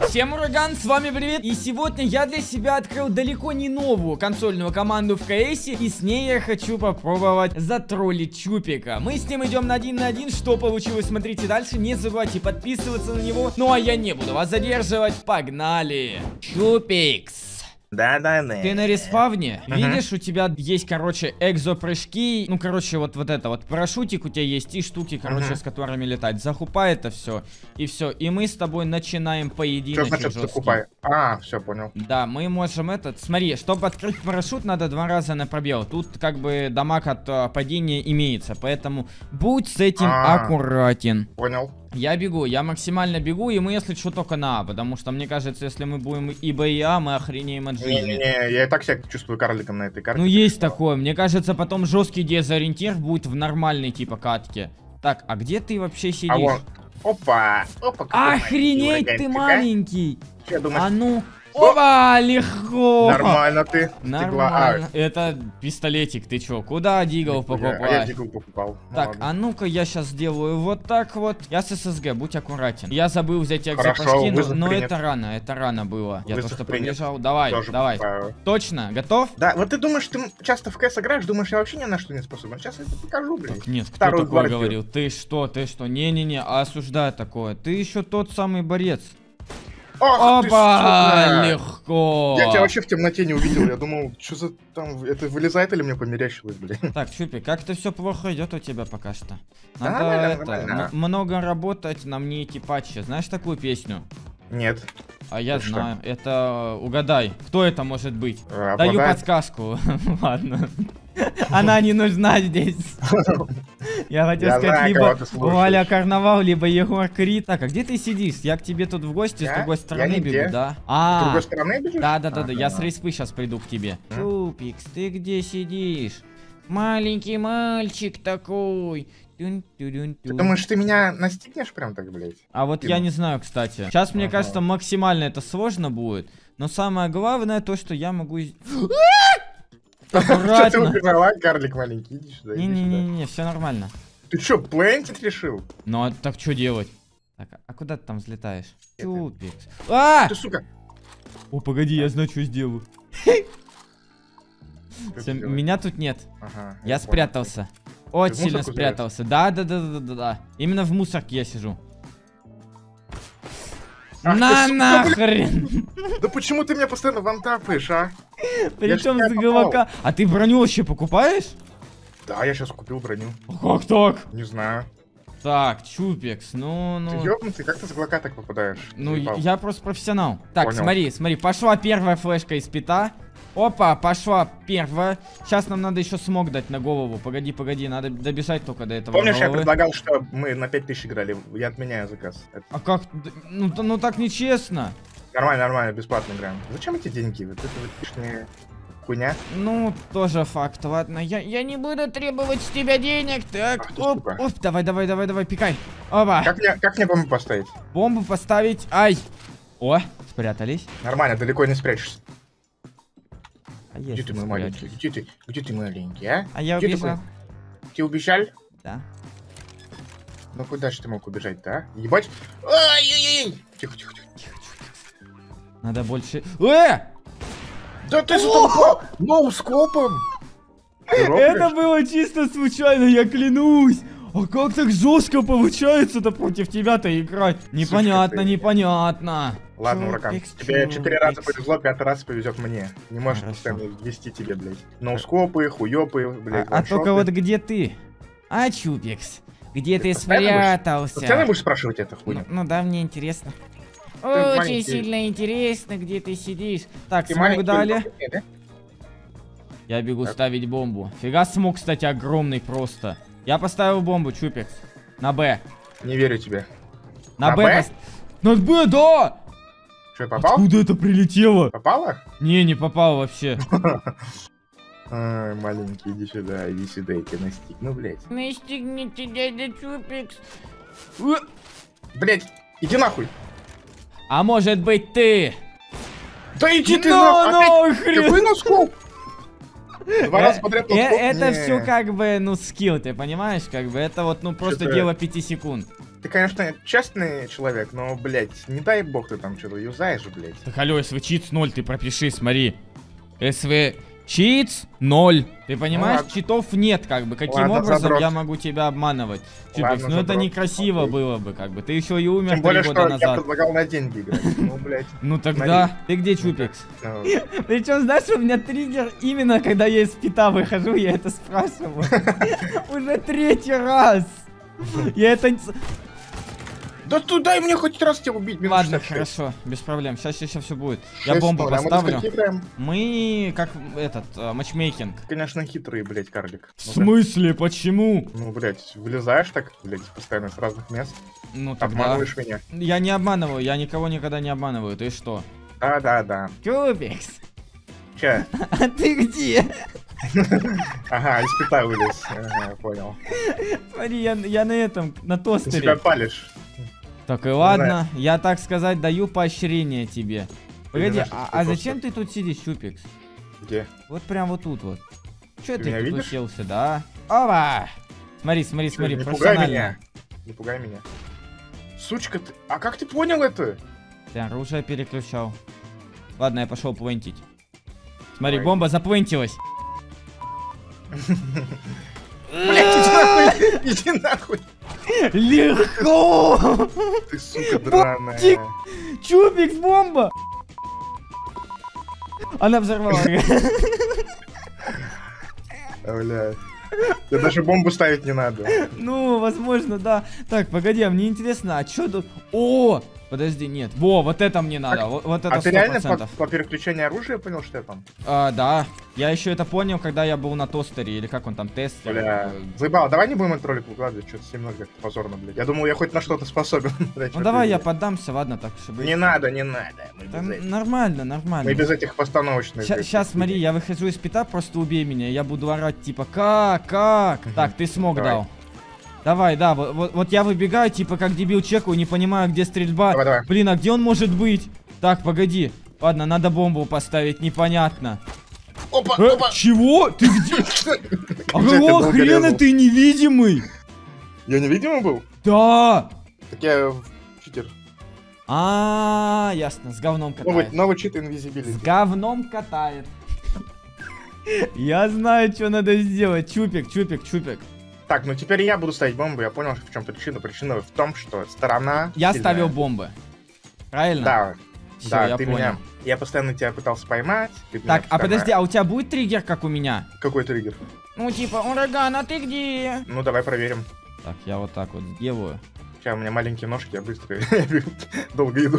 Всем ураган, с вами привет! И сегодня я для себя открыл далеко не новую консольную команду в КС, и с ней я хочу попробовать затроллить Чупика. Мы с ним идем на один на один, что получилось, смотрите дальше, не забывайте подписываться на него. Ну а я не буду вас задерживать, погнали! Чупикс! Да-да-да. Ты на респавне, видишь, у тебя есть, короче, экзопрыжки, ну, короче, вот, вот это вот, парашютик у тебя есть и штуки, короче, Мгм. с которыми летать. Закупай это все, и все. И мы с тобой начинаем Что поединок значит жесткий. закупай? А, все, понял. Да, мы можем этот... Смотри, чтобы открыть парашют, надо два раза на пробел. Тут как бы дамаг от э, падения имеется, поэтому будь с этим А. аккуратен. Понял. Я бегу, я максимально бегу, и мы, если что, только на А, потому что мне кажется, если мы будем и Б, и А, мы охренеем от жизни. Не-не-не, я и так себя чувствую карликом на этой карте. Ну есть такое, мне кажется, потом жесткий дезориентир будет в нормальной типа катке. Так, а где ты вообще сидишь? А вон. Опа! Опа! Охренеть ты а? маленький! Думаешь, А ну... Опа, легко! нормально ты? Нормально. Это пистолетик, ты чё? Куда дигл А, я покупать? дигл покупал. Ну Так, ладно. а ну-ка я сейчас сделаю вот так вот. Я с ССГ, будь аккуратен. Я забыл взять экзопашки, но, вызов но принят. это рано, это рано было. Я то, Вызов что принят. побежал. Давай, Тоже давай. покупаю. Точно, готов? Да, вот ты думаешь, ты часто в КС играешь, думаешь, я вообще ни на что не способен. Сейчас я тебе покажу, блин. Так нет, кто Вторую такое гвардию. говорил? Ты что, ты что? Не-не-не, осуждаю такое. Ты еще тот самый борец. Ты Опа, сука! легко. Я тебя вообще в темноте не увидел, я думал, что за там, это вылезает или мне померещилось, блин. Так, Чупи, как-то все плохо идет у тебя пока что. Да, Надо нормально, это, нормально. много работать на мне эти патчи. Знаешь такую песню? Нет. А я Это что? знаю. Это угадай, кто это может быть? э, Даю обладает- подсказку. Ладно. Она не нужна здесь. Я хотел Я сказать, знаю, либо. Валя Карнавал, либо Егор Крид. Так, а где ты сидишь? Я к тебе тут в гости с другой стороны бегу, да? С А, другой стороны бежишь? да, да, да, да. Я с респы сейчас приду к тебе. Чупикс, ты где сидишь? Маленький мальчик такой. Тюн-тюн-тюн. Ты думаешь, ты меня настигнешь прям так, блядь? А вот Ты я не знаю, кстати. Сейчас, мне Ага. кажется, максимально это сложно будет. Но самое главное то, что я могу... из- Что ты Аккуратно. убежал, а, карлик маленький? Иди сюда. Не-не-не, все нормально. Ты чё, плентить решил? Ну а так что делать? Так, а куда ты там взлетаешь? Чупикс. А! Ты, сука, О, погоди, я знаю, что сделаю. что делаешь? меня тут нет. Ага, Я понял. спрятался. Очень в сильно спрятался. Да, да, да, да, да, да. Именно в мусорке я сижу. Ах На нахрен! Да почему ты меня постоянно вантапаешь, а? Причем с попал. головка. А ты броню вообще покупаешь? Да, я сейчас купил броню. Как так? Не знаю. Так, Чупикс, ну, Ты ну... ёбнутый, как ты с глока так попадаешь? Ну, Заебал. я просто профессионал. Так, Понял. смотри, смотри, пошла первая флешка из пита. Опа, пошла первая. Сейчас нам надо еще смог дать на голову. Погоди, погоди, надо добежать только до этого Помнишь, я головы. предлагал, что мы на 5000 играли? Я отменяю заказ. А как? Ну, ну так нечестно. Нормально, нормально, бесплатно играем. Зачем эти деньги? Вот это вот лишняя хуйня. Ну, тоже факт. Ладно, я, я не буду требовать с тебя денег. Так, Ах ты, оп, оп, давай, давай, давай, давай, пикай. Опа, Как мне, как мне бомбу поставить? бомбу поставить. Ай. О, спрятались. Нормально, далеко не спрячешься. А Где ты мой маленький? Где ты? Где ты маленький, а? А я Где ты убежал. Ты убежал? Да. Ну куда же ты мог убежать-то, а? Ебать! Ай-яй-яй! Тихо, тихо, тихо. Надо больше... Э! Да ты столпал! Ноускопом! Ты Это было чисто случайно, я клянусь. А как так жестко получается-то против тебя-то играть? Непонятно, ты. непонятно. Ладно, ураган. Тебе четыре раза повезло, пятый раз повезет мне. Не можешь Хорошо. постоянно вести тебе, блядь. Ноускопы, хуёпы, А, блядь, а только ваншоты. вот где ты? А, Чупикс, где ты будешь- спрятался? Постоянно будешь спрашивать это Ну, хуйню? ну да, мне интересно. Очень маленький. сильно интересно, где ты сидишь. Так, Ты смог дали. да? Я бегу Так. ставить бомбу. Фига смог, кстати, огромный просто. Я поставил бомбу, Чупикс. На Б. Не верю тебе. На, На Б. Б? пос- На Б, да! Что, я попал? Откуда это прилетело? Попало? Не, не попал вообще. Ай, маленький, иди сюда, иди сюда, я тебя настигну, блядь. Настигните дядя Чупикс. Блядь, иди нахуй. А может быть ты? Да иди ты Ну нахуй. Опять нахрен! Какой носкоп? Два раза подряд Э? Это все как бы, ну, скилл, ты понимаешь? Как бы это вот, ну, просто дело 5 секунд. Ты, конечно, честный человек, но, блядь, не дай бог ты там что-то юзаешь, блядь. Так, алло, СВ читс 0, ты пропиши, смотри. СВ читс 0. Ты понимаешь, ладно. читов нет, как бы. Каким Ладно, образом задрот. я могу тебя обманывать? Чупикс, ну это некрасиво Окей. было бы, как бы. Ты еще и умер Тем более, три что года я назад. предлагал на деньги играть. Ну, блядь. Ну тогда, ты где, Чупикс? ну, Причем, знаешь, у меня триггер именно когда я из пита выхожу, я это спрашиваю. Уже третий раз. Я это... Да ты дай мне хоть раз тебя убить, минус Ладно, 66. хорошо, без проблем. Сейчас еще все будет. Я бомбу. А поставлю. Мы как этот э, матчмейкинг. Конечно, хитрый, блядь, карлик. В Ну, смысле? Почему? Ну, блядь, вылезаешь так, блядь, постоянно с разных мест, Ну тогда. обманываешь меня. Я не обманываю, я никого никогда не обманываю. Ты что? Да-да-да. Кубикс, Че? а ты где? Ага, из пита вылез. Ага, понял. Смотри, я, я на этом, на Ты себя тостере. палишь. Так и ладно, я так сказать даю поощрение тебе. Погоди, а, а зачем ты тут сидишь, Чупикс? Где? Вот прям вот тут вот. Че Ты ты, тут видишь? уселся, да? Опа! Смотри, смотри, Чё, смотри, не пугай меня. Не пугай меня. Сучка ты. А как ты понял это? Ты оружие переключал. Ладно, я пошел плентить. Смотри, Ой. бомба заплентилась. Блять, иди нахуй! Иди нахуй! Легко! Ты сука драная. Чупикс, бомба! Она взорвала. А, Бля. Да даже бомбу ставить не надо. Ну, возможно, да. Так, погоди, а мне интересно, а что тут... О! Подожди, нет. Во, вот это мне надо. Так, Вот, вот это А ты реально по, 100%. по переключению оружия понял, что я там? А, да. Я еще это понял, когда я был на тостере, или как он там, тестер. Бля. Заебал, давай не будем этот ролик выкладывать, что-то 7 как-то позорно, блядь. Я думал, я хоть на что-то способен. блядь, Ну давай я поддамся, ладно, так, чтобы... Не надо, не надо. Нормально, нормально. Мы без этих постановочных. Сейчас, смотри, я выхожу из пита, просто убей меня. Я буду орать, типа, как, как? Так, ты смог дал. Давай, да, вот, вот- вот я выбегаю, типа, как дебил чекаю, не понимаю, где стрельба. Давай, давай. Блин, а где он может быть? Так, погоди. Ладно, надо бомбу поставить, непонятно. Опа, Э, опа. чего? Ты где? Какого хрена ты невидимый? Я невидимый был? Да! Так я читер. А, ясно, с говном катает. новый чит С Invisibility. говном катает. Я знаю, что надо сделать. Чупик, чупик, чупик. Так, ну теперь я буду ставить бомбу. Я понял, в чем причина. Причина в том, что сторона. Я сильная. ставил бомбы. Правильно? Да, Всё, да, я ты понял. меня. Я постоянно тебя пытался поймать. ты Так, а подожди, а у тебя будет триггер, как у меня? Какой триггер? Ну, типа, ураган, а ты где? Ну давай проверим. Так, я вот так вот сделаю. Сейчас у меня маленькие ножки, я быстро долго иду.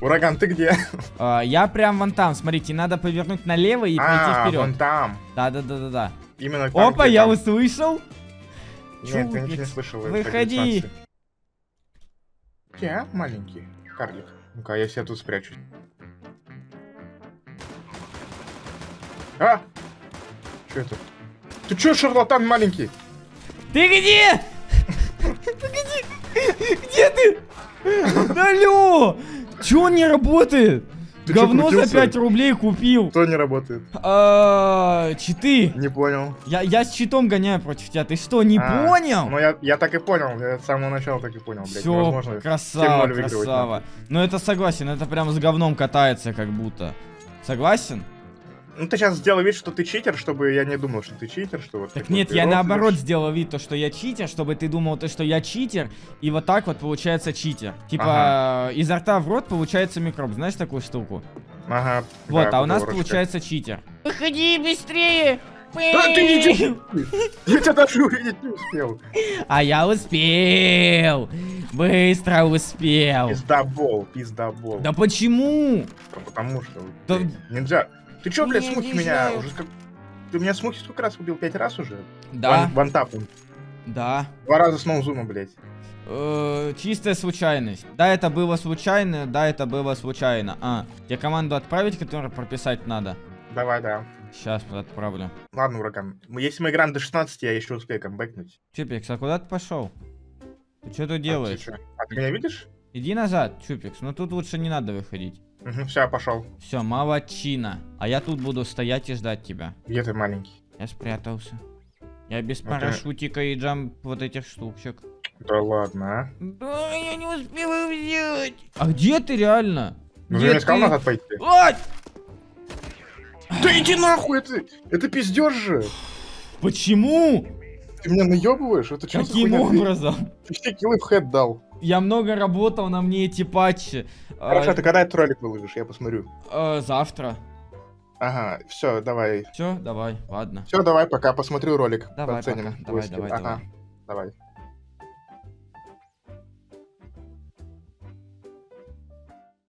Ураган, ты где? А, я прям вон там, смотрите, надо повернуть налево и пойти А, вперед. вон там. Да, да, да, да, да. Именно там, Опа, я там. услышал. Нет, я ничего не слышал. выходи. Я маленький карлик. Ну-ка, я себя тут спрячу. А! Что это? Ты чё, шарлатан маленький? Ты где? Где ты? Да алло! Чё он не работает? Ты чё, Говно за крутился? 5 рублей купил. Кто не работает? А, Читы. Не понял. Я, я с читом гоняю против тебя. Ты что, не А, понял? Ну, я, я так и понял. Я с самого начала так и понял, блядь. Все, Невозможно красава, 7-0 выигрывать, красава. Ну это согласен, это прям с говном катается как будто. Согласен? Ну, ты сейчас сделал вид, что ты читер, чтобы я не думал, что ты читер, что вот... Так нет, я наоборот сделал вид, то, что я читер, чтобы ты думал, то, что я читер, и вот так вот получается читер. Типа, изо рта в рот получается микроб, знаешь такую штуку? Ага. Вот, да, а у нас получается читер. Выходи быстрее! Да ты не Я тебя даже увидеть не успел. А я успел! Быстро успел! Пиздобол, пиздобол. Да почему? Потому что Да- нельзя. Ты чё, блядь, Не смухи меня уже как... Ты меня смухи сколько раз убил? Пять раз уже? Да, Ван- Вантапом. да. Два раза с ноузума, блядь. Э, чистая случайность. Да, это было случайно, да, это было случайно. А, тебе команду отправить, которую прописать надо? Давай, да. Сейчас отправлю. Ладно, ураган. Если мы играем до 16, я еще успею камбэкнуть. Чипикс, а куда ты пошел? Ты что тут А ты делаешь? А ты меня видишь? Иди назад, Чупикс, но тут лучше не надо выходить. Угу, все, пошел. Все, молодчина. А я тут буду стоять и ждать тебя. Где ты маленький? Я спрятался. Я без Это- парашютика и джамп вот этих штучек. Да ладно, а? Да, я не успеваю взять. А где ты реально? Ну, Где ты мне сказал назад пойти. Ай! Да иди нахуй, это, это пиздеж же. Почему? Ты меня наебываешь? Это что Каким образом? Ты все киллы в хэт дал. Я много работал на мне эти патчи. А, Хорошо, ты когда этот ролик выложишь, я посмотрю. а, завтра. Ага, все, давай. Все, давай, ладно. Все, давай, пока посмотрю ролик. Давай, оценим. пока. Давай, давай, ага, давай. давай.